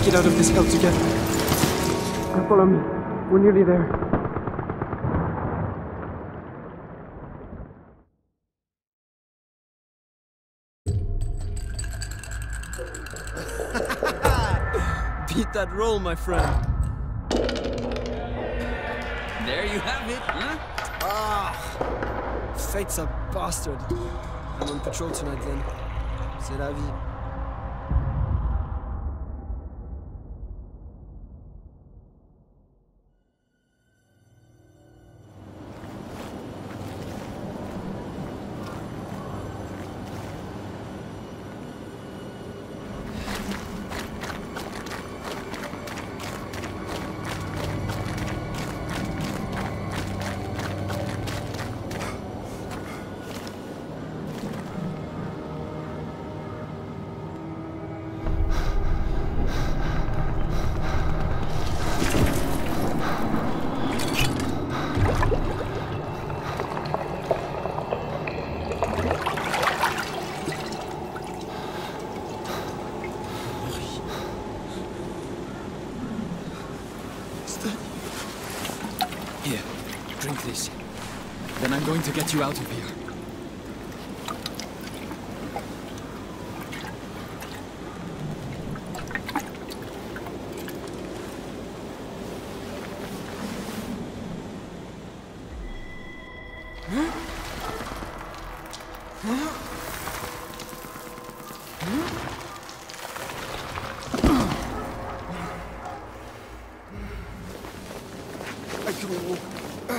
make it out of this hell together. Now follow me. We're nearly there. Beat that roll, my friend. There you have it, huh? Ah! Fate's a bastard. I'm on patrol tonight then. C'est la vie.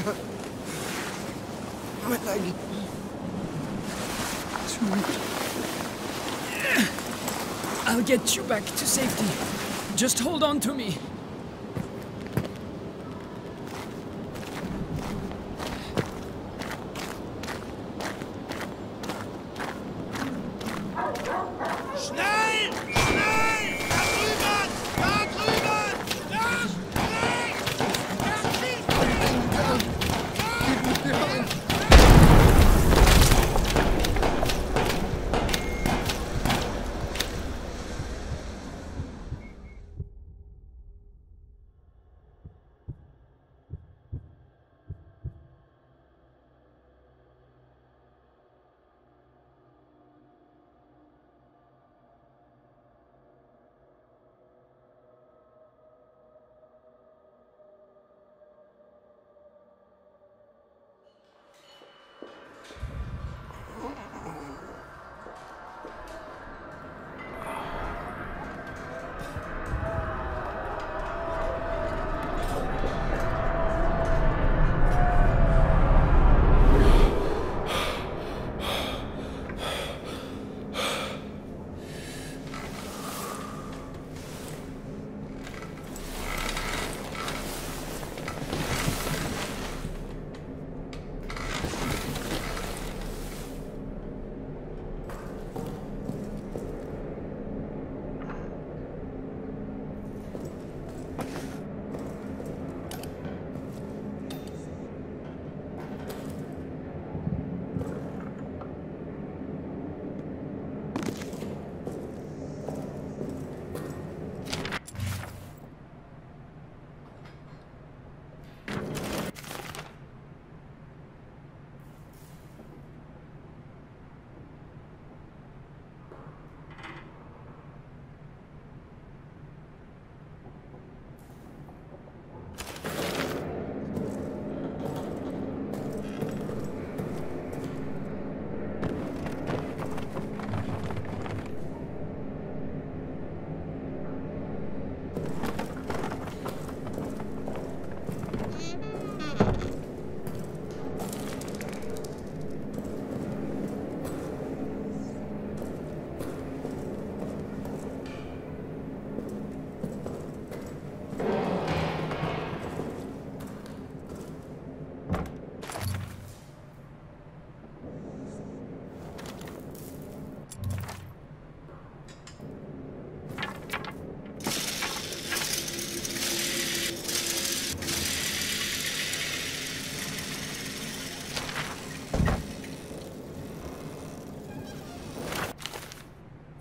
My leg. Too weak. I'll get you back to safety. Just hold on to me.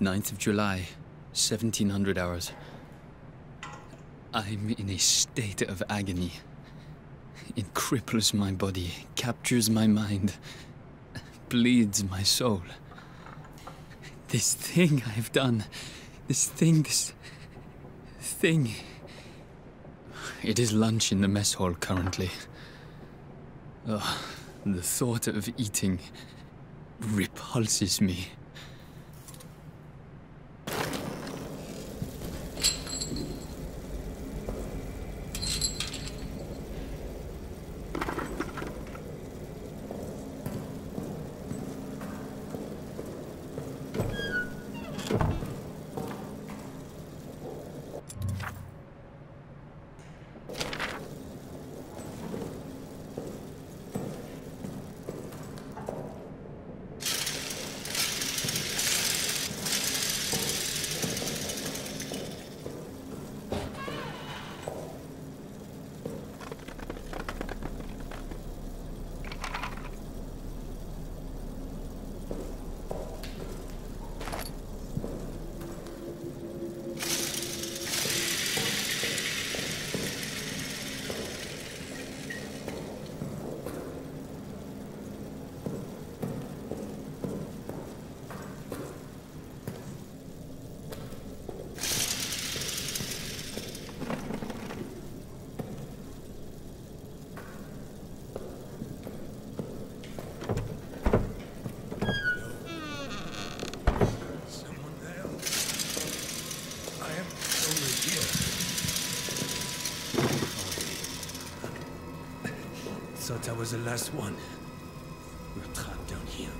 9th of July, 1700 hours. I'm in a state of agony. It cripples my body, captures my mind, bleeds my soul. This thing I've done, this thing, this thing. It is lunch in the mess hall currently. Ugh, the thought of eating repulses me. Someone there? I am only here. Thought I was the last one. We're trapped down here.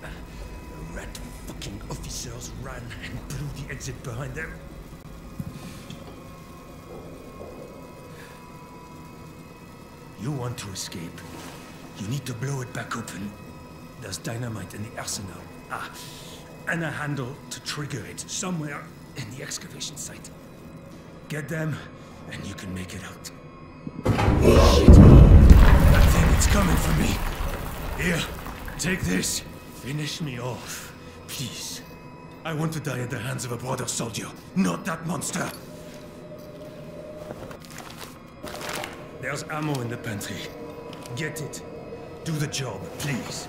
The rat fucking officers ran and blew the exit behind them. You want to escape. You need to blow it back open. There's dynamite in the arsenal. Ah, and a handle to trigger it somewhere in the excavation site. Get them, and you can make it out. Coming for me. Here, take this. Finish me off, please. I want to die at the hands of a brother soldier, not that monster. There's ammo in the pantry. Get it. Do the job, please.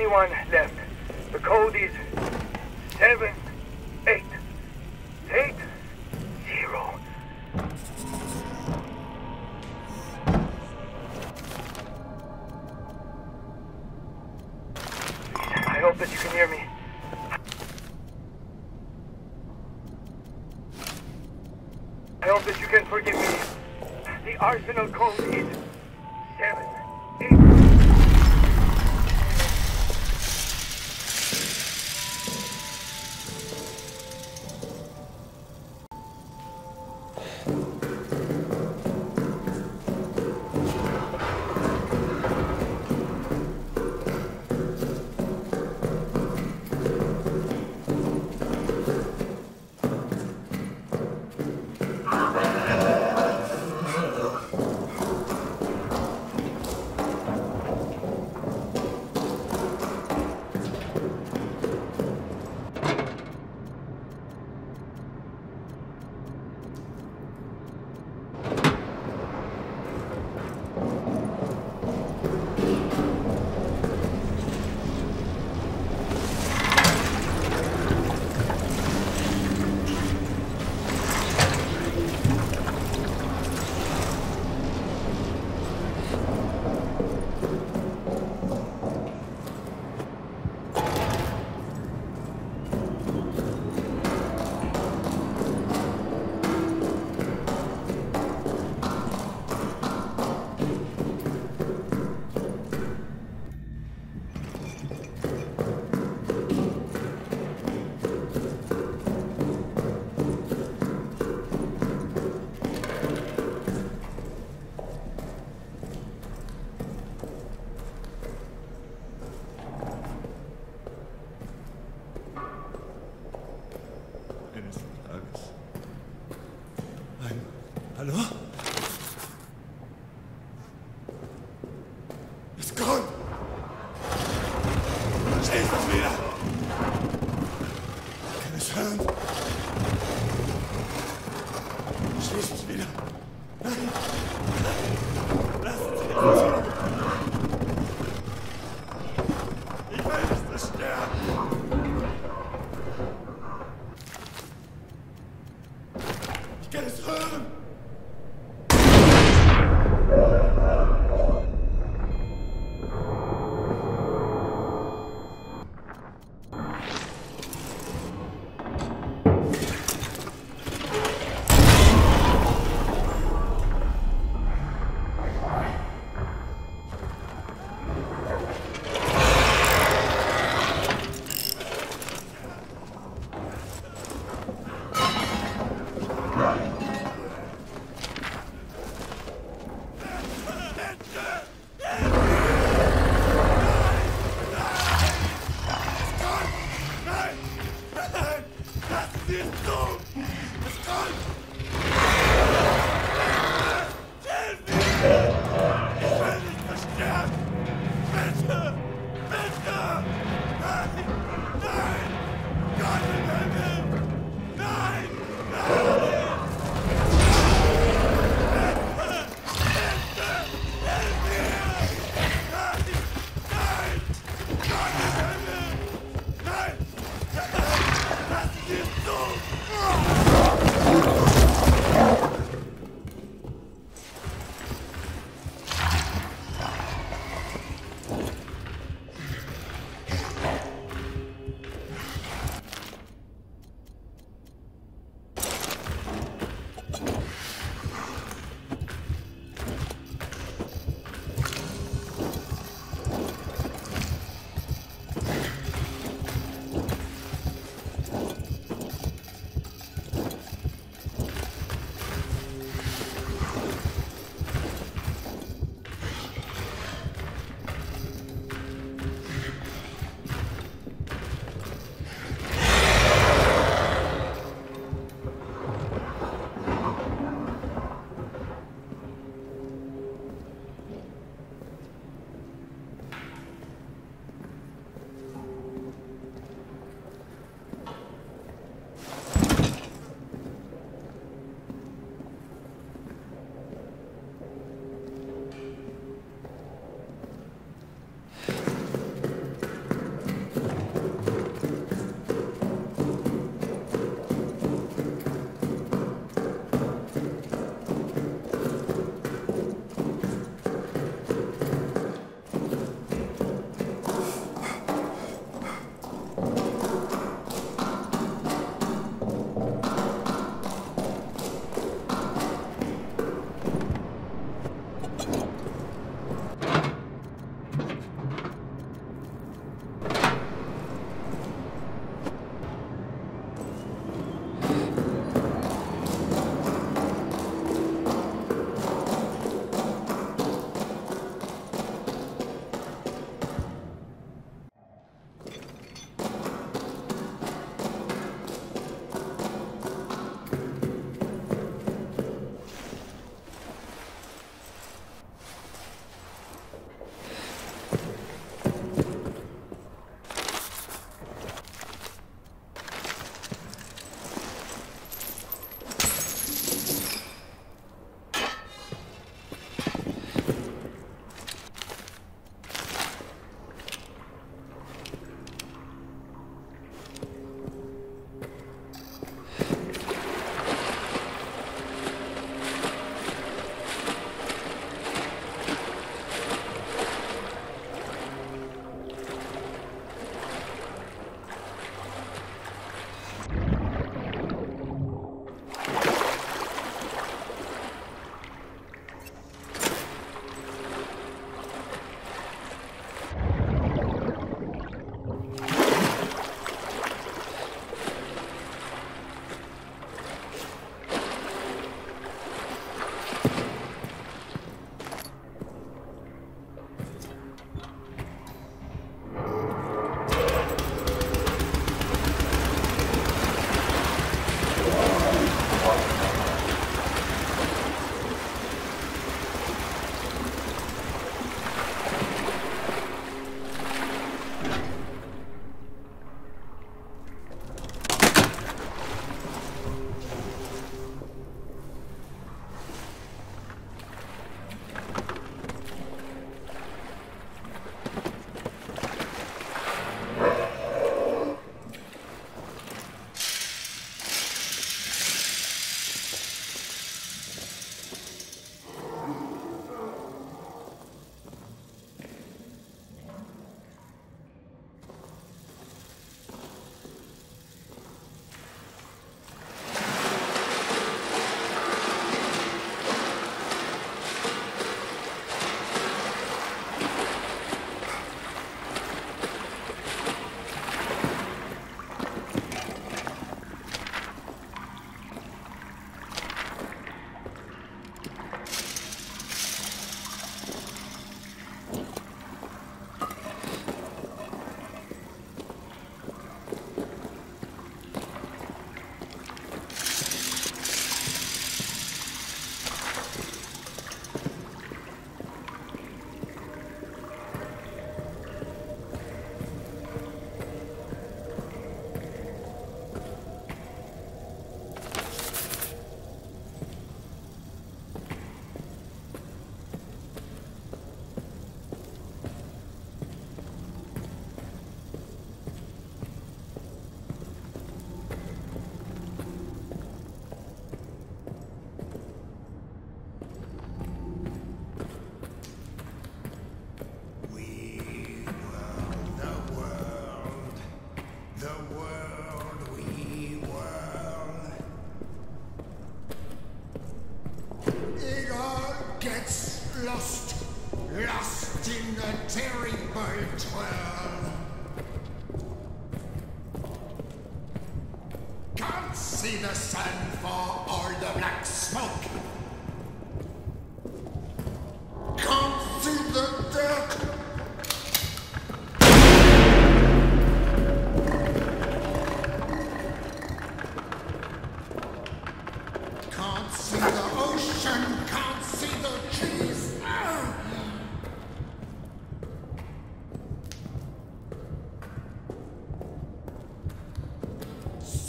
Anyone left?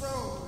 So